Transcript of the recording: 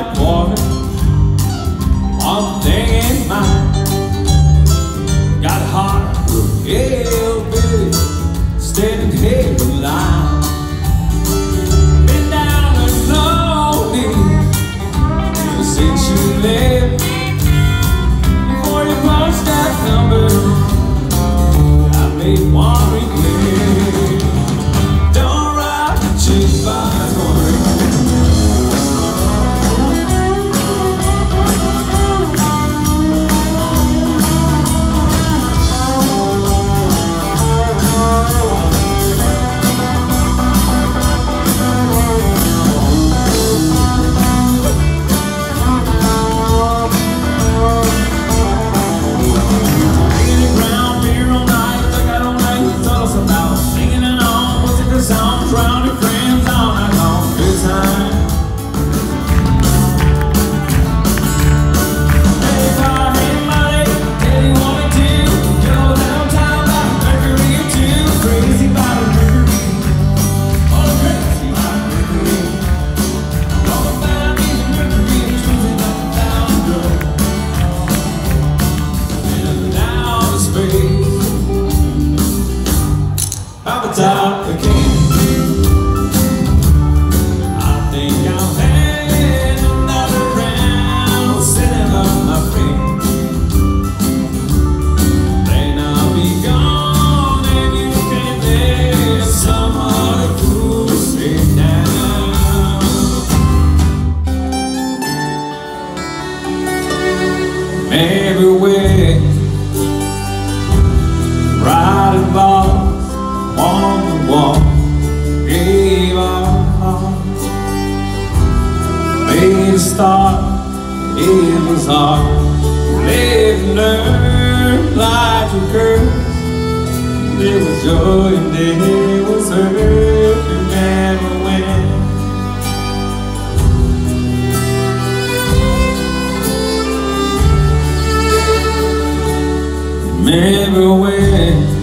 like water. One thing in mind. Got a heart for hillbilly, standing heavy line. The can I think I'll have another round my friend Then I'll be gone And you can down everywhere. Made a start, it was hard. Live and learn, life and curse. There was joy and there was hurt, you never went. Remember when